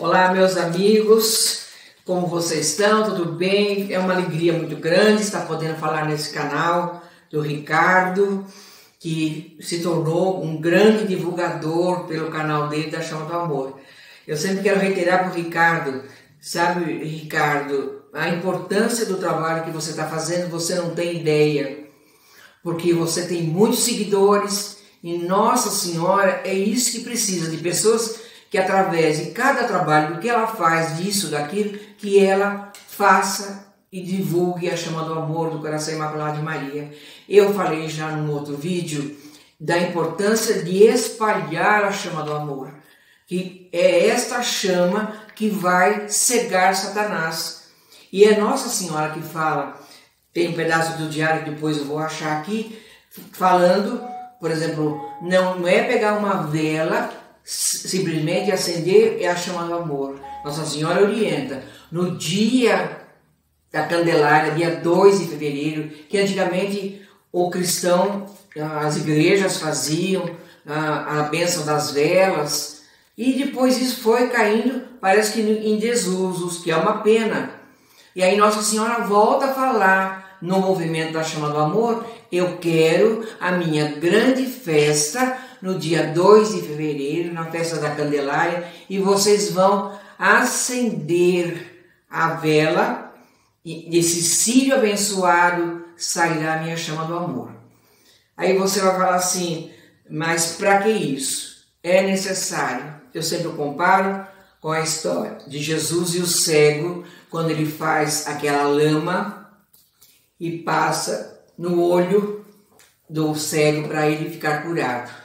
Olá, meus amigos, como vocês estão? Tudo bem? É uma alegria muito grande estar podendo falar nesse canal do Ricardo, que se tornou um grande divulgador pelo canal dele da Chama do Amor. Eu sempre quero reiterar para o Ricardo, sabe, Ricardo, a importância do trabalho que você está fazendo, você não tem ideia, porque você tem muitos seguidores e Nossa Senhora é isso que precisa de pessoas que através de cada trabalho que ela faz disso, daquilo, que ela faça e divulgue a chama do amor do coração imaculado de Maria. Eu falei já num outro vídeo da importância de espalhar a chama do amor, que é esta chama que vai cegar Satanás. E é Nossa Senhora que fala, tem um pedaço do diário que depois eu vou achar aqui, falando, por exemplo, não é pegar uma vela simplesmente acender é a chama do amor. Nossa Senhora orienta. No dia da Candelária, dia 2 de fevereiro, que antigamente o cristão, as igrejas faziam a, a bênção das velas, e depois isso foi caindo, parece que em desusos, que é uma pena. E aí Nossa Senhora volta a falar no movimento da chama do amor, eu quero a minha grande festa no dia 2 de fevereiro, na festa da Candelária, e vocês vão acender a vela e desse círio abençoado sairá a minha chama do amor. Aí você vai falar assim, mas para que isso? É necessário. Eu sempre comparo com a história de Jesus e o cego, quando ele faz aquela lama e passa no olho do cego para ele ficar curado.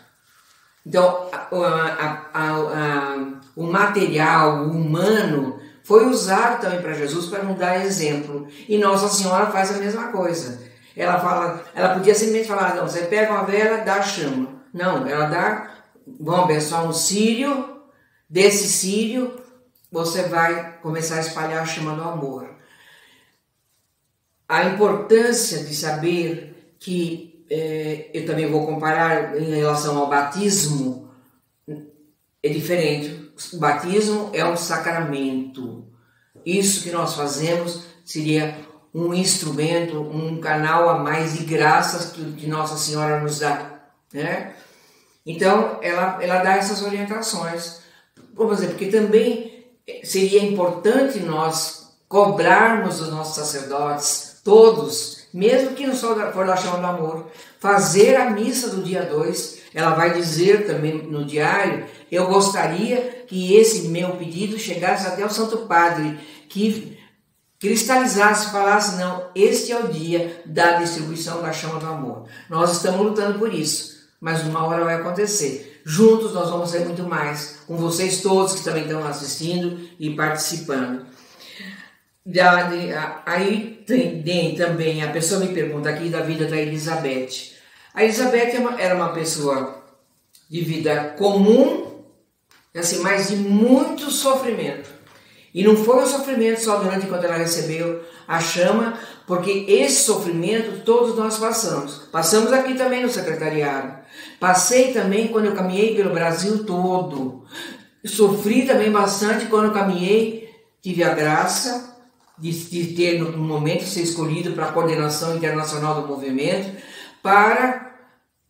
Então, a, a, a, o material o humano foi usado também para Jesus para nos dar exemplo. E Nossa Senhora faz a mesma coisa. Ela fala, ela podia simplesmente falar, não, você pega uma vela, dá chama. Não, ela dá, vamos abençoar um sírio, desse sírio você vai começar a espalhar a chama do amor. A importância de saber que é, eu também vou comparar em relação ao batismo, é diferente. O batismo é um sacramento. Isso que nós fazemos seria um instrumento, um canal a mais de graças que, Nossa Senhora nos dá. Né? Então, ela, ela dá essas orientações. Vamos dizer, porque também seria importante nós cobrarmos dos nossos sacerdotes, todos, mesmo que não for da chama do amor, fazer a missa do dia 2. Ela vai dizer também no diário: eu gostaria que esse meu pedido chegasse até o Santo Padre, que cristalizasse, falasse: não, este é o dia da distribuição da chama do amor. Nós estamos lutando por isso, mas uma hora vai acontecer. Juntos nós vamos ser muito mais, com vocês todos que também estão assistindo e participando. Aí tem, também, a pessoa me pergunta aqui da vida da Elizabeth. A Elizabeth é era uma pessoa de vida comum, assim, mas de muito sofrimento. E não foi um sofrimento só durante quando ela recebeu a chama, porque esse sofrimento todos nós passamos. Passamos aqui também no secretariado. Passei também quando eu caminhei pelo Brasil todo. Sofri também bastante quando eu caminhei, tive a graça de, de ter no momento ser escolhido para a coordenação internacional do movimento, para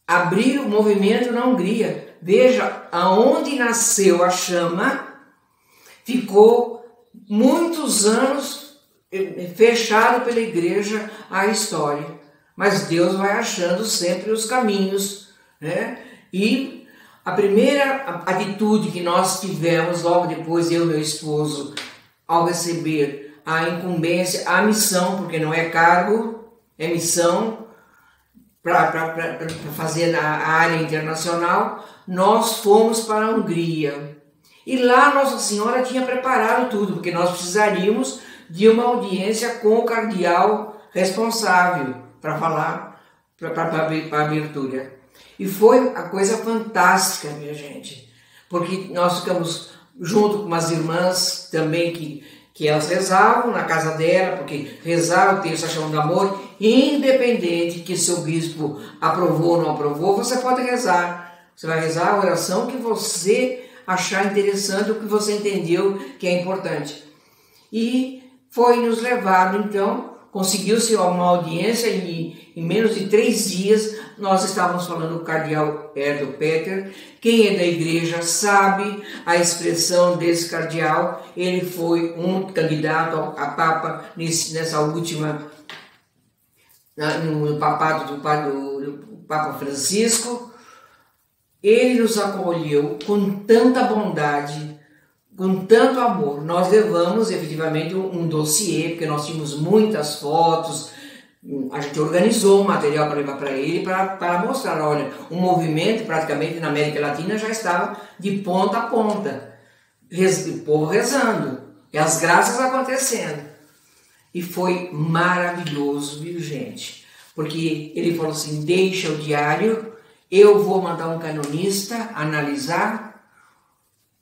abrir o movimento na Hungria. Veja, aonde nasceu a chama, ficou muitos anos eh, fechado pela igreja a história. Mas Deus vai achando sempre os caminhos, né? E a primeira atitude que nós tivemos logo depois, eu e meu esposo, ao receber a incumbência, a missão, porque não é cargo, é missão para fazer na área internacional, nós fomos para a Hungria. E lá Nossa Senhora tinha preparado tudo, porque nós precisaríamos de uma audiência com o cardeal responsável para falar para a abertura. E foi a coisa fantástica, minha gente, porque nós ficamos junto com umas irmãs também que que elas rezavam na casa dela, porque rezar o texto chamando de amor, independente que seu bispo aprovou ou não aprovou, você pode rezar. Você vai rezar a oração que você achar interessante o que você entendeu que é importante. E foi nos levado, então, conseguiu-se uma audiência e em menos de três dias nós estávamos falando do cardeal Erdo Peter. Quem é da igreja sabe a expressão desse cardeal. Ele foi um candidato a papa nessa última, no papado do, do, do Papa Francisco. Ele nos acolheu com tanta bondade, com tanto amor. Nós levamos efetivamente um dossiê, porque nós tínhamos muitas fotos, a gente organizou um material para levar para ele para mostrar, olha, o movimento praticamente na América Latina já estava de ponta a ponta, o povo rezando, e as graças acontecendo. E foi maravilhoso, viu gente? Porque ele falou assim, deixa o diário, eu vou mandar um canonista analisar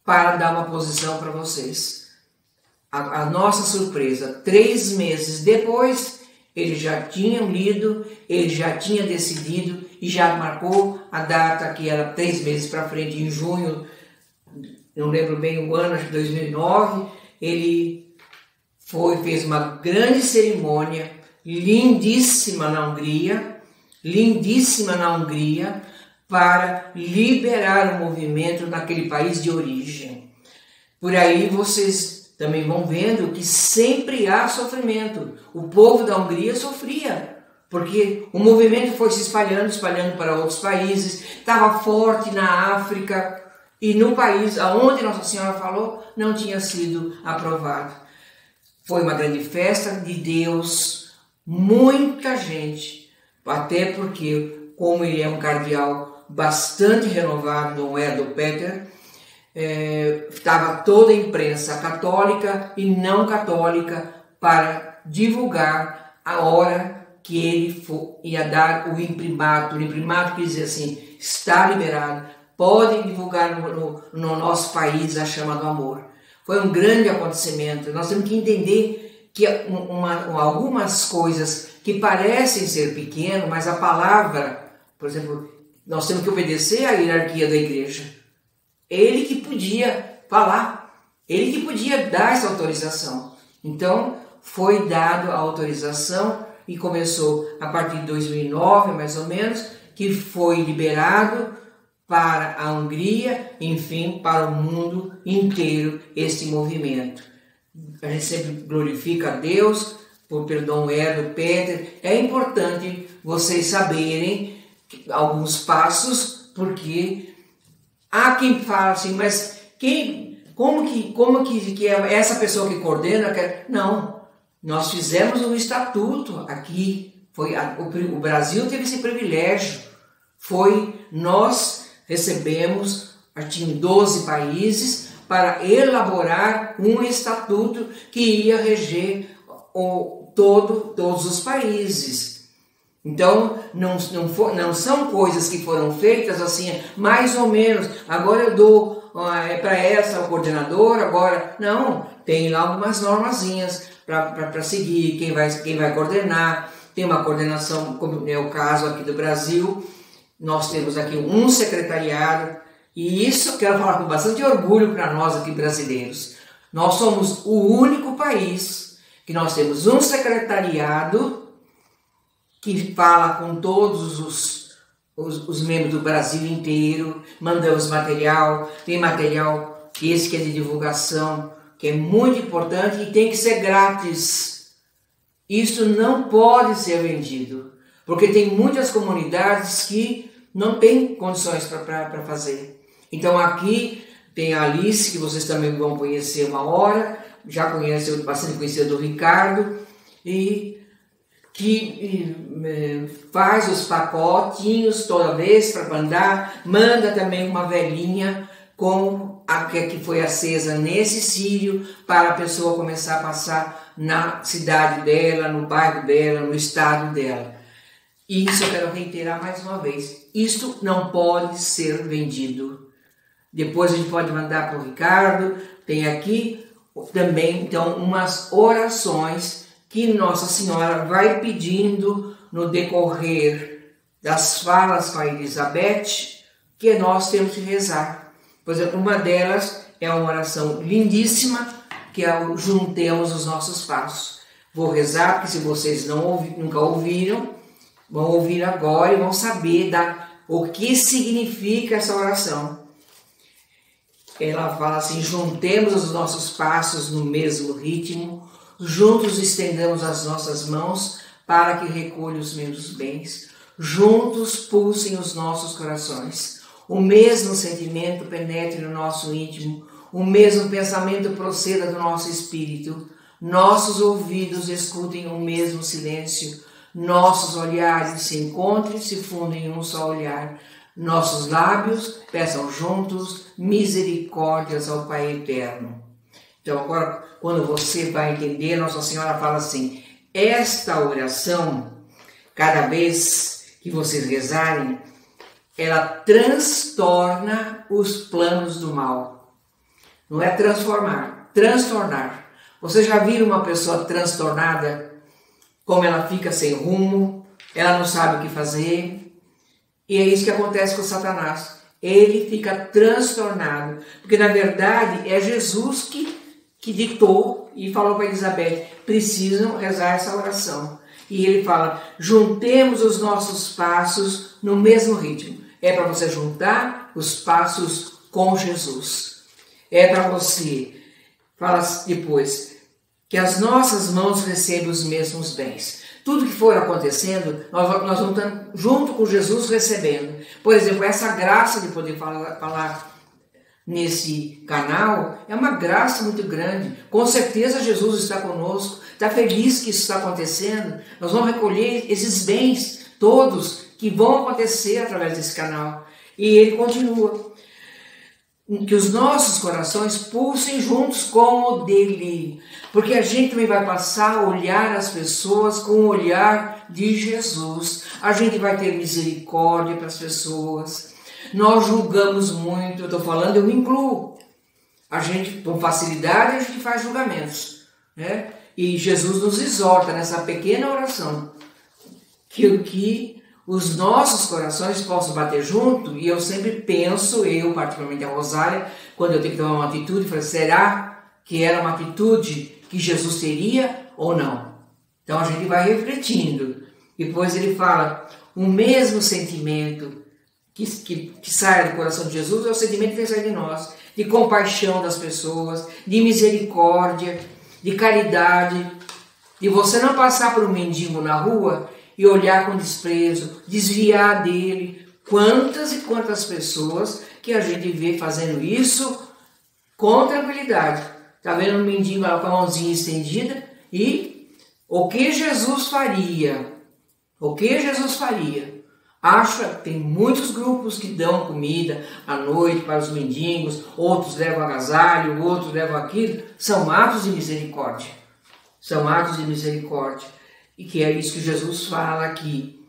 para dar uma posição para vocês. A, a nossa surpresa, três meses depois, ele já tinha lido, ele já tinha decidido e já marcou a data que era três meses para frente, em junho, não lembro bem o ano, acho que 2009, ele foi, fez uma grande cerimônia, lindíssima na Hungria, lindíssima na Hungria, para liberar o movimento naquele país de origem. Por aí vocês também vão vendo que sempre há sofrimento. O povo da Hungria sofria, porque o movimento foi se espalhando, espalhando para outros países, estava forte na África e no país aonde Nossa Senhora falou não tinha sido aprovado. Foi uma grande festa de Deus, muita gente, até porque, como ele é um cardeal bastante renovado, não é do Peter, é, estava toda a imprensa católica e não católica para divulgar a hora que ele for, ia dar o imprimato. O imprimato que dizia assim: está liberado, podem divulgar no, no, no nosso país a chama do amor. Foi um grande acontecimento. Nós temos que entender que uma, uma, algumas coisas que parecem ser pequenas, mas a palavra, por exemplo, nós temos que obedecer à hierarquia da igreja. Ele que podia falar, ele que podia dar essa autorização. Então, foi dado a autorização e começou a partir de 2009, mais ou menos, que foi liberado para a Hungria, enfim, para o mundo inteiro este movimento. A gente sempre glorifica a Deus por perdão Erdo, Peter. É importante vocês saberem alguns passos, porque Há quem fala assim, mas quem, como que, como que, que é essa pessoa que coordena? Que, não, nós fizemos um estatuto aqui. Foi a, o, o Brasil teve esse privilégio. Foi nós recebemos, tinha 12 países para elaborar um estatuto que ia reger o, todo, todos os países. Então, não, não, for, não são coisas que foram feitas assim, mais ou menos, agora eu dou é para essa o coordenador, agora. Não, tem lá algumas normazinhas para seguir, quem vai, quem vai coordenar. Tem uma coordenação, como é o caso aqui do Brasil. Nós temos aqui um secretariado, e isso quero falar com bastante orgulho para nós aqui brasileiros. Nós somos o único país que nós temos um secretariado que fala com todos os, os, os, membros do Brasil inteiro, mandamos material, tem material esse que é de divulgação, que é muito importante e tem que ser grátis. Isso não pode ser vendido, porque tem muitas comunidades que não têm condições para fazer. Então aqui tem a Alice, que vocês também vão conhecer uma hora, já conheceu, bastante conhecido do Ricardo, e que eh, faz os pacotinhos toda vez para mandar, manda também uma velhinha com a que foi acesa nesse sírio para a pessoa começar a passar na cidade dela, no bairro dela, no estado dela. Isso eu quero reiterar mais uma vez. Isto não pode ser vendido. Depois a gente pode mandar para o Ricardo. Tem aqui também então umas orações que Nossa Senhora vai pedindo no decorrer das falas com a Elizabeth, que nós temos que rezar. Por exemplo, uma delas é uma oração lindíssima, que é o juntemos os nossos passos. Vou rezar, porque se vocês não ouvi, nunca ouviram, vão ouvir agora e vão saber da, o que significa essa oração. Ela fala assim: juntemos os nossos passos no mesmo ritmo, juntos estendamos as nossas mãos para que recolha os meus bens, juntos pulsem os nossos corações. O mesmo sentimento penetre no nosso íntimo, o mesmo pensamento proceda do nosso espírito. Nossos ouvidos escutem o mesmo silêncio, nossos olhares se encontrem se fundem em um só olhar. Nossos lábios peçam juntos misericórdias ao Pai Eterno. Então, agora, quando você vai entender, Nossa Senhora fala assim: esta oração, cada vez que vocês rezarem, ela transtorna os planos do mal. Não é transformar, transtornar. Você já viu uma pessoa transtornada? Como ela fica sem rumo, ela não sabe o que fazer. E é isso que acontece com Satanás. Ele fica transtornado, porque na verdade é Jesus que, que ditou e falou para Elizabeth: precisam rezar essa oração. E ele fala: juntemos os nossos passos no mesmo ritmo. É para você juntar os passos com Jesus. É para você, fala depois, que as nossas mãos recebam os mesmos bens. Tudo que for acontecendo, nós, nós vamos junto com Jesus recebendo. Por exemplo, essa graça de poder falar, falar nesse canal é uma graça muito grande. Com certeza Jesus está conosco, está feliz que isso está acontecendo. Nós vamos recolher esses bens todos que vão acontecer através desse canal. E ele continua. Que os nossos corações pulsem juntos com o dele. Porque a gente também vai passar a olhar as pessoas com o olhar de Jesus. A gente vai ter misericórdia para as pessoas nós julgamos muito, eu estou falando, eu me incluo. A gente, com facilidade, a gente faz julgamentos. Né? E Jesus nos exorta nessa pequena oração que, que os nossos corações possam bater junto, e eu sempre penso, eu particularmente a Rosária, quando eu tenho que tomar uma atitude, falei, será que era uma atitude que Jesus teria ou não? Então a gente vai refletindo. Depois ele fala, o mesmo sentimento que, que, que saia do coração de Jesus é o sentimento que saído de nós, de compaixão das pessoas, de misericórdia, de caridade, de você não passar por um mendigo na rua e olhar com desprezo, desviar dele. Quantas e quantas pessoas que a gente vê fazendo isso com tranquilidade. Tá vendo um mendigo lá com a mãozinha estendida e o que Jesus faria? O que Jesus faria? Acha, tem muitos grupos que dão comida à noite para os mendigos, outros levam agasalho, outros levam aquilo. São atos de misericórdia. São atos de misericórdia. E que é isso que Jesus fala aqui.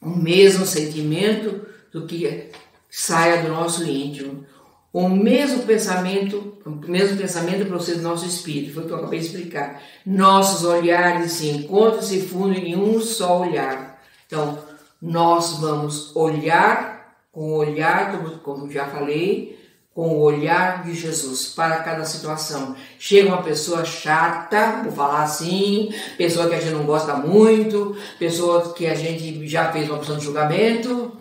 O mesmo sentimento do que saia do nosso íntimo. O mesmo pensamento, o mesmo pensamento procede do nosso espírito, foi o que eu acabei de explicar. Nossos olhares se encontram, se fundem em um só olhar. Então, nós vamos olhar com o olhar, como, já falei, com o olhar de Jesus para cada situação. Chega uma pessoa chata, vou falar assim, pessoa que a gente não gosta muito, pessoa que a gente já fez uma opção de julgamento.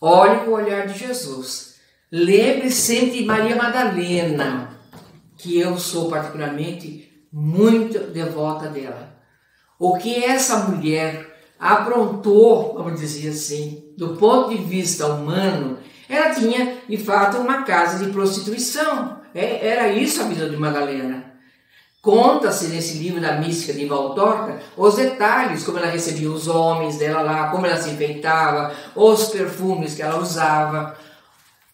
Olhe com o olhar de Jesus. Lembre sempre de Maria Madalena, que eu sou particularmente muito devota dela. O que essa mulher aprontou, vamos dizer assim, do ponto de vista humano, ela tinha de fato uma casa de prostituição. É, era isso a vida de Madalena. Conta-se nesse livro da mística de Valtorta os detalhes, como ela recebia os homens dela lá, como ela se enfeitava, os perfumes que ela usava.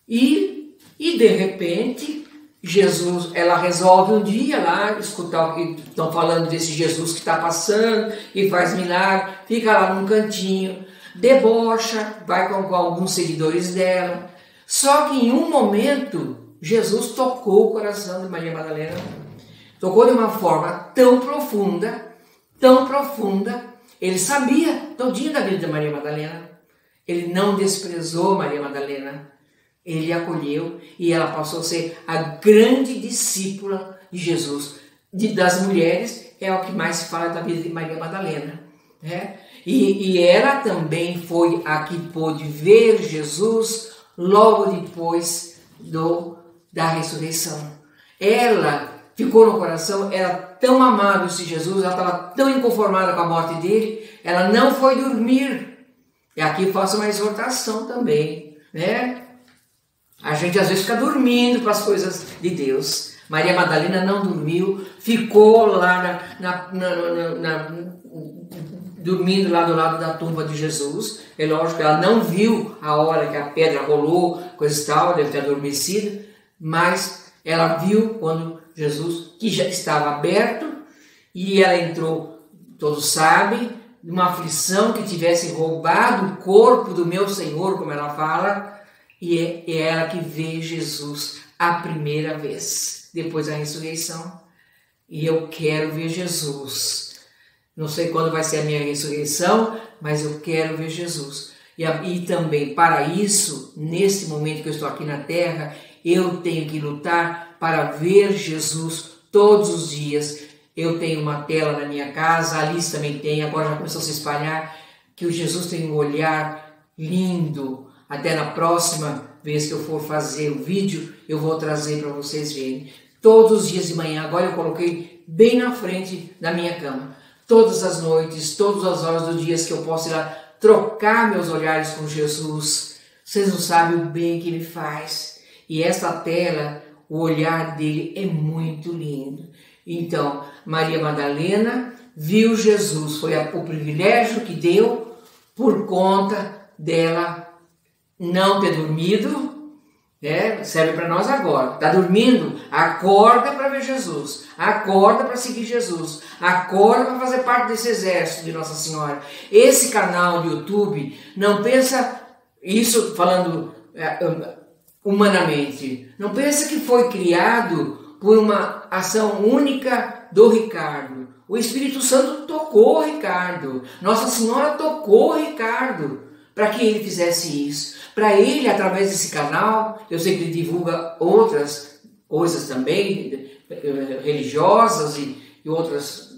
E, e de repente, Jesus, ela resolve um dia lá escutar o que estão falando desse Jesus que está passando e faz milagre, fica lá num cantinho, debocha, vai com, alguns seguidores dela. Só que em um momento, Jesus tocou o coração de Maria Madalena, tocou de uma forma tão profunda, tão profunda, ele sabia todinho da vida de Maria Madalena. Ele não desprezou Maria Madalena, ele acolheu e ela passou a ser a grande discípula de Jesus. De, das mulheres, é o que mais se fala da vida de Maria Madalena. Né? E, e ela também foi a que pôde ver Jesus logo depois do, da ressurreição. Ela ficou no coração, era tão amado esse Jesus, ela estava tão inconformada com a morte dele, ela não foi dormir. E aqui faço uma exortação também, né? A gente às vezes fica dormindo para as coisas de Deus. Maria Madalena não dormiu, ficou lá na, na, na, dormindo lá do lado da tumba de Jesus. É lógico ela não viu a hora que a pedra rolou, coisa e tal, deve ter adormecido, mas ela viu quando Jesus, que já estava aberto, e ela entrou, todos sabem, numa aflição que tivesse roubado o corpo do meu Senhor, como ela fala, e é, é ela que vê Jesus a primeira vez, depois da ressurreição. E eu quero ver Jesus. Não sei quando vai ser a minha ressurreição, mas eu quero ver Jesus. E, e também, para isso, nesse momento que eu estou aqui na terra, eu tenho que lutar para ver Jesus todos os dias. Eu tenho uma tela na minha casa, a Alice também tem, agora já começou a se espalhar, que o Jesus tem um olhar lindo. Até na próxima vez que eu for fazer o vídeo, eu vou trazer para vocês verem. Todos os dias de manhã, agora eu coloquei bem na frente da minha cama. Todas as noites, todas as horas do dia que eu posso ir lá trocar meus olhares com Jesus. Vocês não sabem o bem que ele faz. E essa tela, o olhar dele é muito lindo. Então, Maria Madalena viu Jesus, foi o privilégio que deu por conta dela não ter dormido, né? serve para nós agora. Está dormindo? Acorda para ver Jesus, acorda para seguir Jesus, acorda para fazer parte desse exército de Nossa Senhora. Esse canal do YouTube, não pensa isso falando é, humanamente. Não pensa que foi criado por uma ação única do Ricardo. O Espírito Santo tocou Ricardo. Nossa Senhora tocou Ricardo para que ele fizesse isso. Para ele, através desse canal, eu sei que ele divulga outras coisas também, eh, religiosas e, e outras.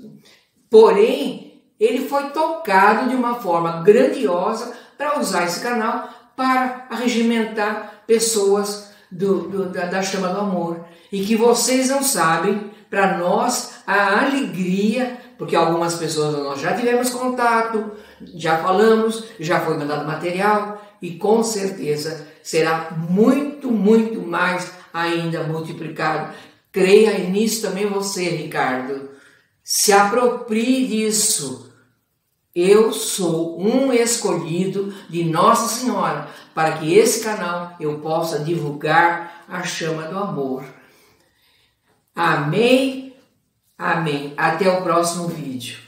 Porém, ele foi tocado de uma forma grandiosa para usar esse canal para arregimentar pessoas do, do, da, da chama do amor. E que vocês não sabem, para nós, a alegria, porque algumas pessoas nós já tivemos contato, já falamos, já foi mandado material, e com certeza será muito, muito mais ainda multiplicado. Creia nisso também você, Ricardo. Se aproprie disso eu sou um escolhido de Nossa Senhora para que esse canal eu possa divulgar a chama do amor. Amém? Amém. Até o próximo vídeo.